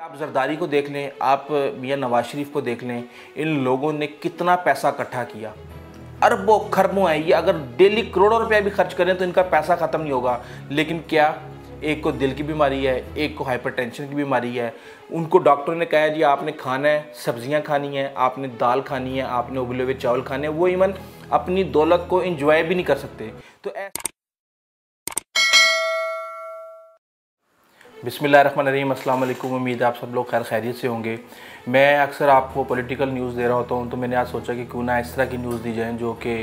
आप जरदारी को देख लें, आप मियाँ नवाज़ शरीफ को देख लें, इन लोगों ने कितना पैसा इकट्ठा किया। अरबों खरबों है, ये अगर डेली करोड़ों रुपया भी खर्च करें तो इनका पैसा ख़त्म नहीं होगा। लेकिन क्या एक को दिल की बीमारी है, एक को हाइपरटेंशन की बीमारी है? उनको डॉक्टर ने कहा जी, आपने खाना है, सब्ज़ियाँ खानी है, आपने दाल खानी है, आपने उबले हुए चावल खाने हैं। वो इवन अपनी दौलत को इंजॉय भी नहीं कर सकते। तो ऐसे बिसमीम अल्लाम उम्मीद आप सब लोग खैर खैरियत से होंगे। मैं अक्सर आपको पॉलिटिकल न्यूज़ दे रहा होता हूँ तो मैंने आज सोचा कि क्यों ना इस तरह की न्यूज़ दी जाए जो कि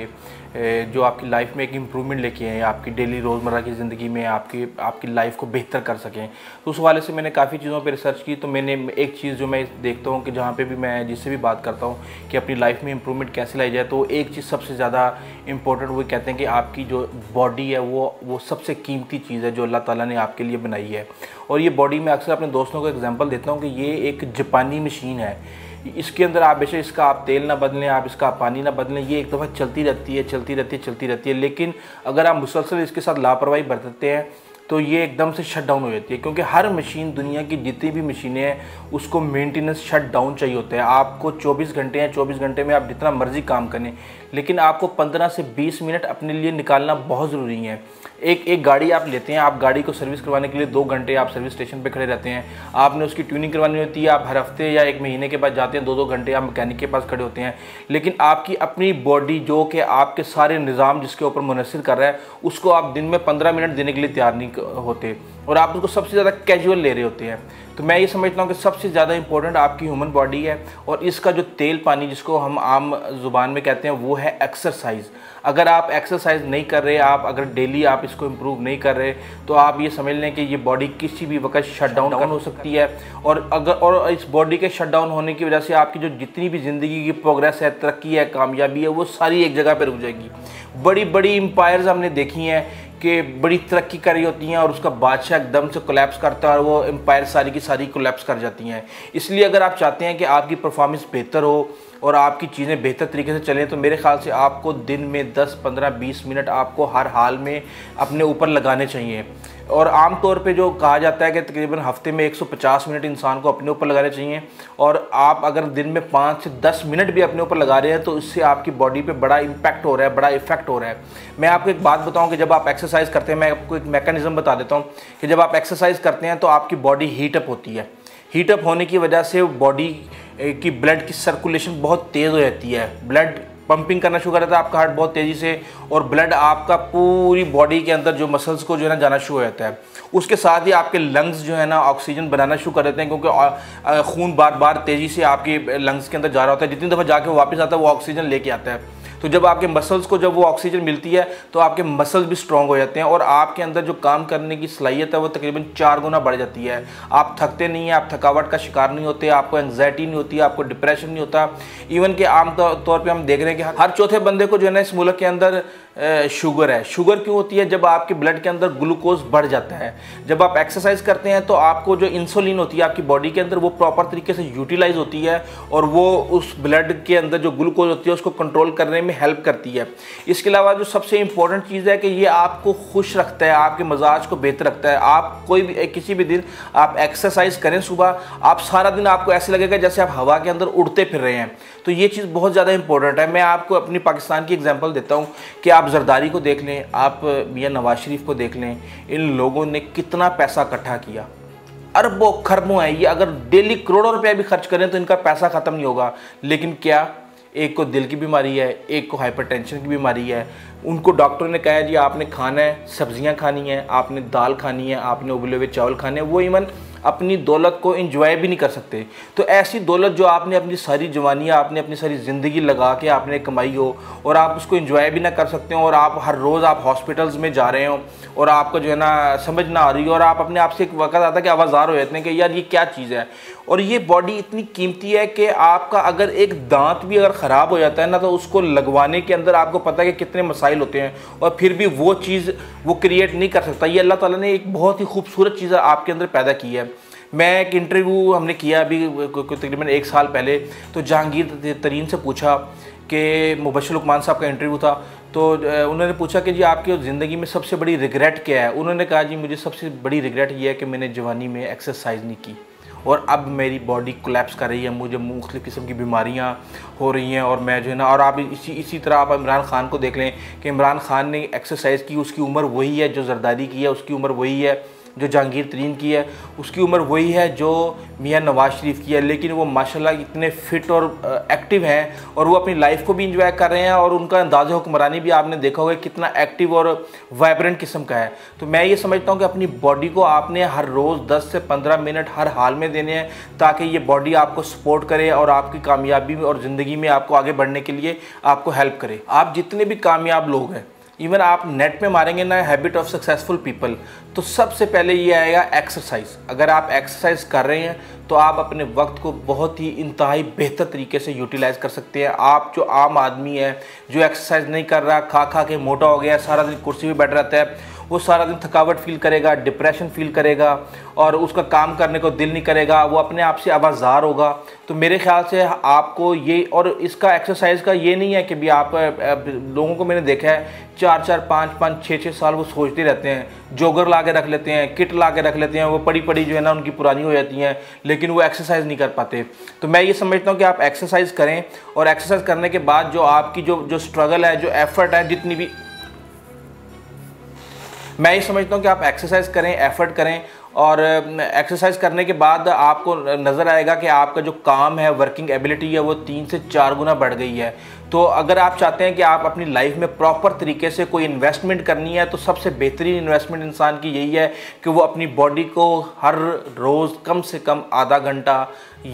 जो आपकी लाइफ में एक इम्प्रूवमेंट लेके आए, आपकी डेली रोज़मर्रा की ज़िंदगी में आपकी आपकी लाइफ को बेहतर कर सकें। तो उस वाले से मैंने काफ़ी चीज़ों पर रिसर्च की तो मैंने एक चीज़ जो मैं देखता हूँ कि जहाँ पर भी मैं जिससे भी बात करता हूँ कि अपनी लाइफ में इम्प्रूवमेंट कैसे लाई जाए तो एक चीज़ सबसे ज़्यादा इंपॉर्टेंट वो कहते हैं कि आपकी जो बॉडी है वो वो सबसे कीमती चीज़ है जो अल्लाह ताला ने आपके लिए बनाई है। और ये बॉडी में अक्सर अपने दोस्तों को एग्जांपल देता हूँ कि ये एक जापानी मशीन है। इसके अंदर आप बेशक इसका आप तेल ना बदलें, आप इसका पानी ना बदलें, ये एक दफ़ा चलती रहती है, चलती रहती है, चलती रहती है। लेकिन अगर आप मुसलसल इसके साथ लापरवाही बरतते हैं तो ये एकदम से शट डाउन हो जाती है, क्योंकि हर मशीन दुनिया की जितनी भी मशीनें हैं, उसको मेंटेनेंस शट डाउन चाहिए होता है। आपको 24 घंटे या 24 घंटे में आप जितना मर्ज़ी काम करें, लेकिन आपको 15 से 20 मिनट अपने लिए निकालना बहुत ज़रूरी है। एक एक गाड़ी आप लेते हैं, आप गाड़ी को सर्विस करवाने के लिए दो घंटे आप सर्विस स्टेशन पर खड़े रहते हैं। आपने उसकी ट्यूनिंग करवानी होती है, आप हर हफ़्ते या एक महीने के बाद जाते हैं दो दो घंटे आप मैकेनिक के पास खड़े होते हैं। लेकिन आपकी अपनी बॉडी जो कि आपके सारे निज़ाम जिसके ऊपर मुनसर कर रहा है, उसको आप दिन में पंद्रह मिनट देने के लिए तैयार नहीं होते और आप उसको सबसे ज़्यादा कैजुअल ले रहे होते हैं। तो मैं ये समझता हूँ कि सबसे ज़्यादा इंपॉर्टेंट आपकी ह्यूमन बॉडी है और इसका जो तेल पानी जिसको हम आम ज़ुबान में कहते हैं वो है एक्सरसाइज अगर आप एक्सरसाइज नहीं कर रहे आप अगर डेली आप इसको इम्प्रूव नहीं कर रहे तो आप ये समझ लें कि ये बॉडी किसी भी वक्त शट डाउन हो सकती है। और अगर और इस बॉडी के शट डाउन होने की वजह से आपकी जो जितनी भी ज़िंदगी की प्रोग्रेस है तरक्की है कामयाबी है वो सारी एक जगह पर रुक जाएगी। बड़ी बड़ी एम्पायर्स हमने देखी हैं। कि बड़ी तरक्की कर रही होती हैं और उसका बादशाह एकदम से कोलेप्स करता है और वो एम्पायर सारी की सारी कोलेप्स कर जाती हैं। इसलिए अगर आप चाहते हैं कि आपकी परफॉर्मेंस बेहतर हो और आपकी चीज़ें बेहतर तरीके से चलें तो मेरे ख्याल से आपको दिन में 10, 15, 20 मिनट आपको हर हाल में अपने ऊपर लगाने चाहिए। और आम तौर पे जो कहा जाता है कि तकरीबन हफ़्ते में 150 मिनट इंसान को अपने ऊपर लगाने चाहिए। और आप अगर दिन में पाँच से दस मिनट भी अपने ऊपर लगा रहे हैं तो इससे आपकी बॉडी पे बड़ा इम्पैक्ट हो रहा है, बड़ा इफ़ेक्ट हो रहा है। मैं आपको एक बात बताऊँ कि जब आप एक्सरसाइज करते हैं, मैं आपको एक मैकेनिज्म बता देता हूँ कि जब आप एक्सरसाइज करते हैं तो आपकी बॉडी हीटअप होती है। हीटअप होने की वजह से बॉडी की ब्लड की सर्कुलेशन बहुत तेज़ हो जाती है। ब्लड पंपिंग करना शुरू कर देता है, आपका हार्ट बहुत तेज़ी से और ब्लड आपका पूरी बॉडी के अंदर जो मसल्स को जो है ना जाना शुरू हो जाता है। उसके साथ ही आपके लंग्स जो है ना ऑक्सीजन बनाना शुरू कर देते हैं, क्योंकि खून बार बार तेज़ी से आपके लंग्स के अंदर जा रहा होता है। जितनी दफ़ा जाके वापस आता है, वो ऑक्सीजन लेके आता है। तो जब आपके मसल्स को जब वो ऑक्सीजन मिलती है तो आपके मसल्स भी स्ट्रॉन्ग हो जाते हैं और आपके अंदर जो काम करने की सलाहियत है, वो तकरीबन चार गुना बढ़ जाती है। आप थकते नहीं हैं, आप थकावट का शिकार नहीं होते, आपको एंगजाइटी नहीं होती, आपको डिप्रेशन नहीं होता। इवन के आम तौर पर हम देख रहे हैं कि हर चौथे बंदे को जो है ना, इस मुल्क के अंदर शुगर है। शुगर क्यों होती है? जब आपके ब्लड के अंदर ग्लूकोज बढ़ जाता है। जब आप एक्सरसाइज करते हैं तो आपको जो इंसुलिन होती है, आपकी बॉडी के अंदर वो प्रॉपर तरीके से यूटिलाइज होती है और वो उस ब्लड के अंदर जो ग्लूकोज होती है, उसको कंट्रोल करने में हेल्प करती है। इसके अलावा जो सबसे इंपॉर्टेंट चीज़ है कि ये आपको खुश रखता है, आपके मजाज को बेहतर रखता है। आप कोई भी, किसी भी दिन आप एक्सरसाइज करें सुबह, आप सारा दिन आपको ऐसे लगेगा जैसे आप हवा के अंदर उड़ते फिर रहे हैं। तो ये चीज़ बहुत ज़्यादा इंपॉर्टेंट है। मैं आपको अपनी पाकिस्तान की एग्ज़ाम्पल देता हूँ कि आप जरदारी को देख लें, आप मियाँ नवाज़ शरीफ को देख लें, इन लोगों ने कितना पैसा इकट्ठा किया। अरबों, खरबों है। ये अगर डेली करोड़ों रुपया भी खर्च करें तो इनका पैसा ख़त्म नहीं होगा। लेकिन क्या एक को दिल की बीमारी है एक को हाइपरटेंशन की बीमारी है। उनको डॉक्टर ने कहा, जी, आपने खाना है, सब्ज़ियाँ खानी है, आपने दाल खानी है, आपने उबले हुए चावल खाने हैं, वो इवन अपनी दौलत को इंजॉय भी नहीं कर सकते। तो ऐसी दौलत जो आपने अपनी सारी जवानी आपने अपनी सारी ज़िंदगी लगा के आपने कमाई हो और आप उसको इंजॉय भी ना कर सकते हो और आप हर रोज़ आप हॉस्पिटल्स में जा रहे हो और आपको जो है ना समझ ना आ रही हो और आप अपने आप से एक वक्त आता है कि आवाज़ार हो जाते हैं कि, यार, ये क्या चीज़ है? और ये बॉडी इतनी कीमती है कि आपका अगर एक दांत भी अगर ख़राब हो जाता है ना तो उसको लगवाने के अंदर आपको पता है कि कितने मसाइल होते हैं और फिर भी वो चीज़ वो क्रिएट नहीं कर सकता। ये अल्लाह ताला ने एक बहुत ही खूबसूरत चीज़ आपके अंदर पैदा की है। मैं एक इंटरव्यू हमने किया अभी तकरीबन एक साल पहले तो जहांगीर तरीन से पूछा कि मुबशर लुकमान साहब का इंटरव्यू था तो उन्होंने पूछा कि जी आपकी ज़िंदगी में सबसे बड़ी रिग्रेट क्या है? उन्होंने कहा, जी, मुझे सबसे बड़ी रिग्रेट ये है कि मैंने जवानी में एक्सरसाइज नहीं की। और अब मेरी बॉडी कोलेप्स कर रही है, मुझे मुख्तु किस्म की बीमारियाँ हो रही हैं और मैं जो है ना, और आप इसी इसी तरह आप इमरान खान को देख लें कि इमरान खान ने एक्सरसाइज की, उसकी उम्र वही है जो जरदारी की है, उसकी उम्र वही है। जो जहांगीर तरीन की है, उसकी उम्र वही है जो मियाँ नवाज़ शरीफ की है, लेकिन वो माशाल्लाह इतने फिट और एक्टिव हैं और वो अपनी लाइफ को भी इंजॉय कर रहे हैं और उनका अंदाज़ हुक्मरानी भी आपने देखा होगा कितना एक्टिव और वाइब्रेंट किस्म का है। तो मैं ये समझता हूँ कि अपनी बॉडी को आपने हर रोज़ दस से पंद्रह मिनट हर हाल में देने हैं ताकि ये बॉडी आपको सपोर्ट करे और आपकी कामयाबी और ज़िंदगी में आपको आगे बढ़ने के लिए आपको हेल्प करे। आप जितने भी कामयाब लोग हैं इवन आप नेट में मारेंगे ना हैबिट ऑफ़ सक्सेसफुल पीपल तो सबसे पहले ये आएगा एक्सरसाइज अगर आप एक्सरसाइज कर रहे हैं तो आप अपने वक्त को बहुत ही इंतहाई बेहतर तरीके से यूटिलाइज कर सकते हैं। आप जो आम आदमी है, जो एक्सरसाइज नहीं कर रहा खा खा के मोटा हो गया, सारा दिन कुर्सी पर बैठ रहता है वो सारा दिन थकावट फील करेगा डिप्रेशन फील करेगा और उसका काम करने को दिल नहीं करेगा, वो अपने आप से आवाज़ार होगा। तो मेरे ख्याल से आपको ये और इसका एक्सरसाइज का ये नहीं है कि भी आप लोगों को मैंने देखा है, चार चार, पाँच पाँच छः छः साल वो सोचते रहते हैं जोगर ला के रख लेते हैं किट ला के रख लेते हैं, वो पड़ी पड़ी जो है ना उनकी पुरानी हो जाती हैं, लेकिन वो एक्सरसाइज नहीं कर पाते। तो मैं ये समझता हूँ कि आप एक्सरसाइज करें और एक्सरसाइज करने के बाद जो आपकी जो जो स्ट्रगल है, जो एफर्ट है, जितनी भी मैं ये समझता हूँ कि आप एक्सरसाइज करें एफर्ट करें और एक्सरसाइज करने के बाद आपको नज़र आएगा कि आपका जो काम है वर्किंग एबिलिटी है, वो तीन से चार गुना बढ़ गई है। तो अगर आप चाहते हैं कि आप अपनी लाइफ में प्रॉपर तरीके से कोई इन्वेस्टमेंट करनी है तो सबसे बेहतरीन इन्वेस्टमेंट इंसान की यही है कि वो अपनी बॉडी को हर रोज़ कम से कम आधा घंटा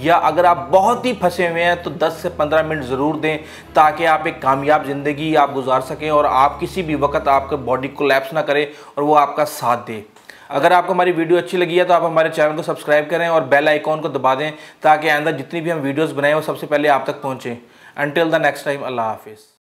या अगर आप बहुत ही फंसे हुए हैं तो 10 से 15 मिनट ज़रूर दें ताकि आप एक कामयाब ज़िंदगी आप गुजार सकें और आप किसी भी वक्त आपके बॉडी को ना करें और वो आपका साथ दे। अगर आपको हमारी वीडियो अच्छी लगी है तो आप हमारे चैनल को सब्सक्राइब करें और बेल आइकॉन को दबा दें, ताकि आइंदा जितनी भी हम वीडियोज़ बनाएँ, वो सबसे पहले आप तक पहुँचें। अनटिल द नेक्स्ट टाइम अल्लाह हाफिज़।